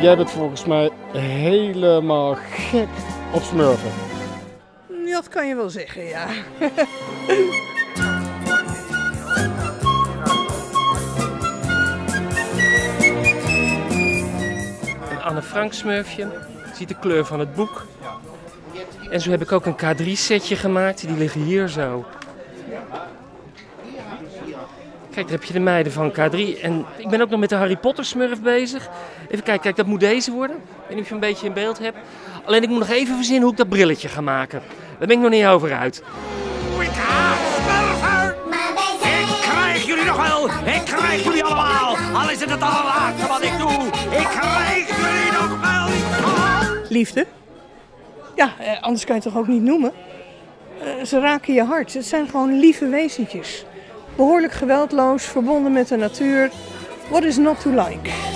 Jij bent volgens mij helemaal gek op smurfen. Dat kan je wel zeggen, ja. Een Anne Frank smurfje. Je ziet de kleur van het boek. En zo heb ik ook een K3 setje gemaakt. Die liggen hier zo. Kijk, daar heb je de meiden van K3. En ik ben ook nog met de Harry Potter smurf bezig. Even kijken, kijk, dat moet deze worden. Ik weet niet of je een beetje in beeld hebt. Alleen ik moet nog even verzinnen hoe ik dat brilletje ga maken. Daar ben ik nog niet over uit. Ik haat smurfen! Ik krijg jullie nog wel! Ik krijg jullie allemaal! Al is het het allerlaatste wat ik doe! Ik krijg jullie nog wel! Liefde? Ja, eh, anders kan je het toch ook niet noemen? Eh, ze raken je hart. Het zijn gewoon lieve wezentjes. Behoorlijk geweldloos, verbonden met de natuur. What is not to like?